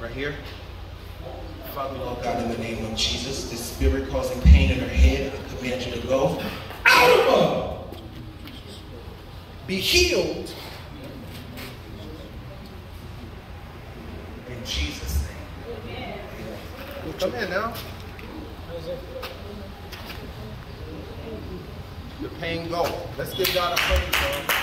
Right here. Father, Lord God, in the name of Jesus, this spirit causing pain in her head, I command you to go out of her. Be healed. In Jesus' name. Amen. Come in now. The pain go. Let's give God a praise,